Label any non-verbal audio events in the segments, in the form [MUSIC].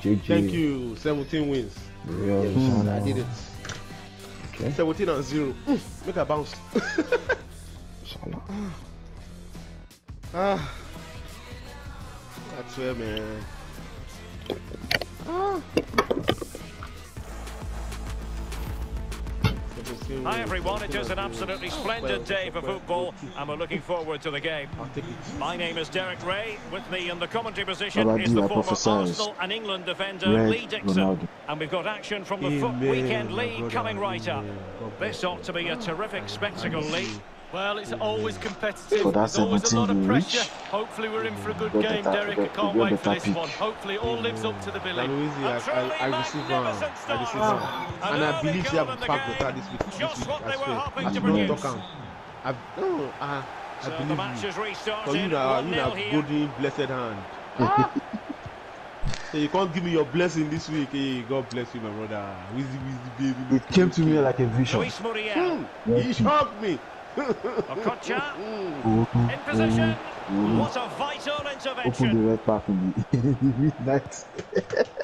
JJ. Thank you. 17 wins. Real Yes, Son. I did it. Okay. 17 and 0. Mm, make a bounce. [LAUGHS] Ah. I swear, man. Ah. Hi everyone, it is an absolutely splendid day for football and we're looking forward to the game. I'll take it. My name is Derek Ray. With me in the commentary position is the former. Arsenal and England defender Lee Dixon. And we've got action from the FUT Weekend League coming right up. This ought to be a terrific spectacle, Lee. Well, it's always competitive. For that There's always a lot 17 of you pressure. reach, Hopefully we're in for a good got game, Derek. I can't wait for this pick. one. Hopefully it all lives up to the billing. Lanuizi, I, I, I receive one. Um, I receive one. Um, and I believe you have back better this week. This Just week, what I they were hoping I to not produce. talk am. I, no, I, I So the believe match you. has For you restarted. now, you 1-0 now golden blessed hand. Ah. [LAUGHS] so you can't give me your blessing this week. Hey, God bless you, my brother. Wheezy, wheezy, baby. It came to me like a vision. Luis Muriel. Hmm, He shocked me. Okocha Open, in position. Mm. What a vital intervention. open intervention. the red pack in [LAUGHS] the, in the midnight.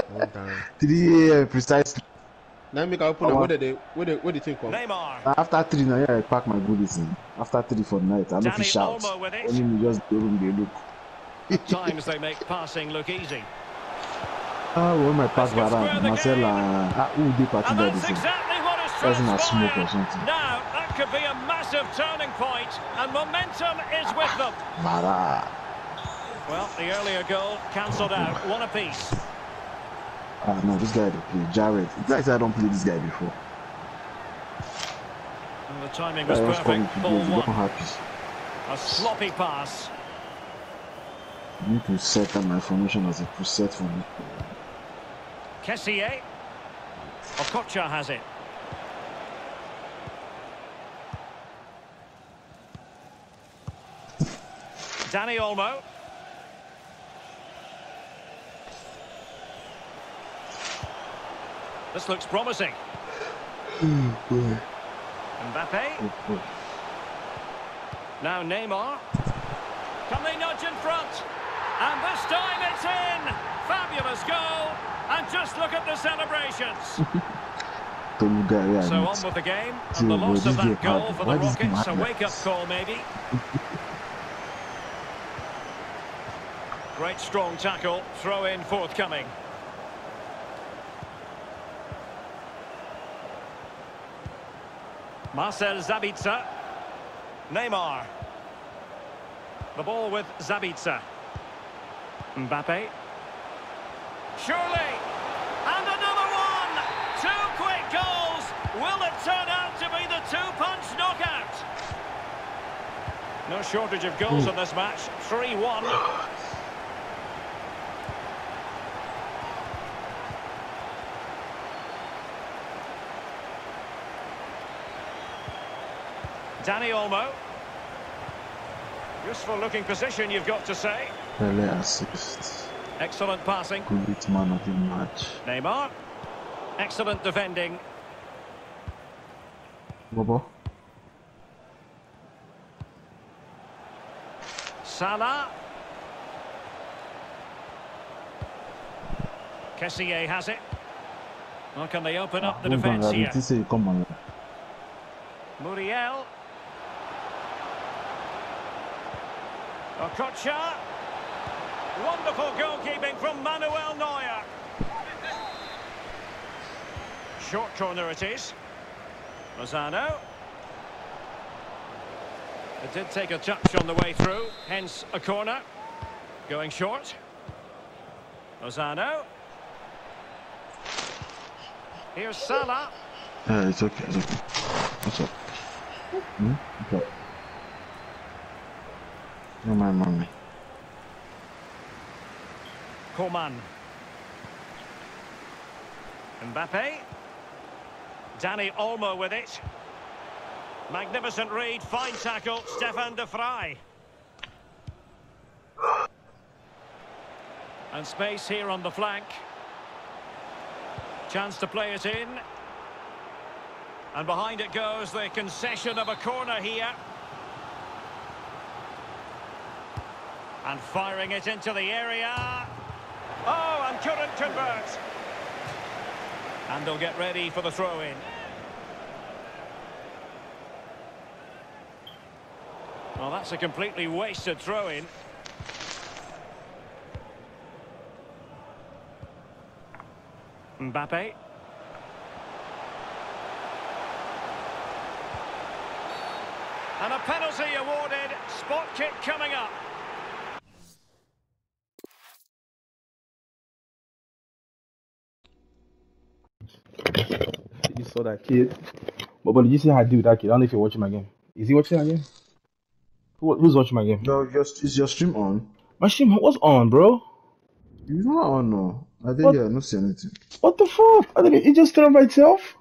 One time. 3 a.m. precisely. Now make I open Come up. on. Where did they, where they, where they think come? Neymar. After 3 now, yeah, I pack my goodies in. After 3 for night, I don't Danny fit shout. Olmo with it. Only me just go room, they look. At times they make passing look easy. [LAUGHS] Ah, when my pack Let's go Varane, the Marcel, game. ah, who they party that that's exactly what has Doesn't have smoke or something. Now, that could be a massive turning point, and momentum is with them. Vara. Well, the earlier goal cancelled out, one apiece. Ah, no, this guy they play. Jared. I don't play this guy before. And the timing was perfect. Ball. Don't one. A sloppy pass. I need to set up my formation as a preset for me. Kessié. Okocha has it. Dani Olmo. This looks promising. Mbappe. Now Neymar. Can they nudge in front? And this time it's in! Fabulous goal! And just look at the celebrations. Tolu guy, yeah, So on with the game, and the loss of that goal for the Rockets, a wake-up call maybe. [LAUGHS] Great strong tackle, throw in forthcoming. Marcel Sabitzer. Neymar. The ball with Sabitzer. Mbappe. Surely. And another one. Two quick goals. Will it turn out to be the two-punch knockout? No shortage of goals hmm. in this match. 3-1. Dani Olmo. Useful looking position, you've got to say. Pele assist. Excellent passing. Great man of the match. Neymar. Excellent defending. Bobo. Salah. Kessié has it. Well, can they open up the defence here? This say you come on. Muriel. Okocha. Wonderful goalkeeping from Manuel Neuer. Short corner it is. Lozano. It did take a touch on the way through, hence a corner. Going short. Lozano. Here's Salah. Yeah, it's okay, it's okay. What's up? Hmm? Okay. No mind mommy. Coman. Mbappe. Dani Olmo with it. Magnificent read, fine tackle, Stefan de Vrij. And space here on the flank. Chance to play it in. And behind it goes the concession of a corner here. And firing it into the area. Oh, and couldn't convert. And they'll get ready for the throw-in. Well, that's a completely wasted throw-in. Mbappe. And a penalty awarded. Spot kick coming up. You saw that kid. But, but did you see how I do with that kid? I don't know if you're watching my game. Is he watching my game? Who, who's watching my game? No, just is your stream on? My stream was on, bro. It's not on, no. I didn't What? hear, not see anything. What the fuck? I think it just turned on by itself.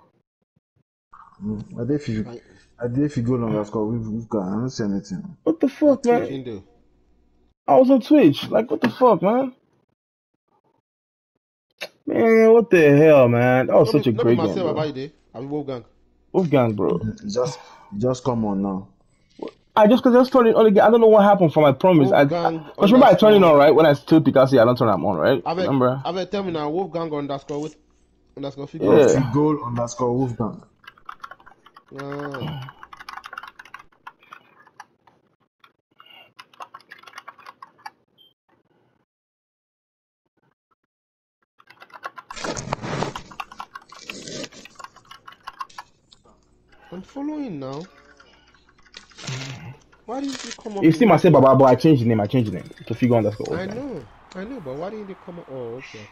Mm. I did if you, I did if you go long, I've got, we've, we've got, I don't see anything. What the fuck, man? Twitch there. I was on Twitch. Like, what the fuck, man? Man, what the hell, man? That was such a Not be great game, myself bro. about it. I be Wolfgang. Wolfgang, bro. It Just, it just come on now. I just because I just turning on again. I don't know what happened for my promise. I, Wolfgang because remember I turned it on right when I told Picasso I don't turn them on, right? I bet, Remember? I bet tell me now, Wolfgang underscore with underscore figure. Yeah. Field goal underscore Wolfgang. Ah. I'm following now. Why didn't you come up? You see my- myself, Baba, but I changed the name. I changed the name to figure underscore. I know, I know, but why didn't you come up? Oh, okay.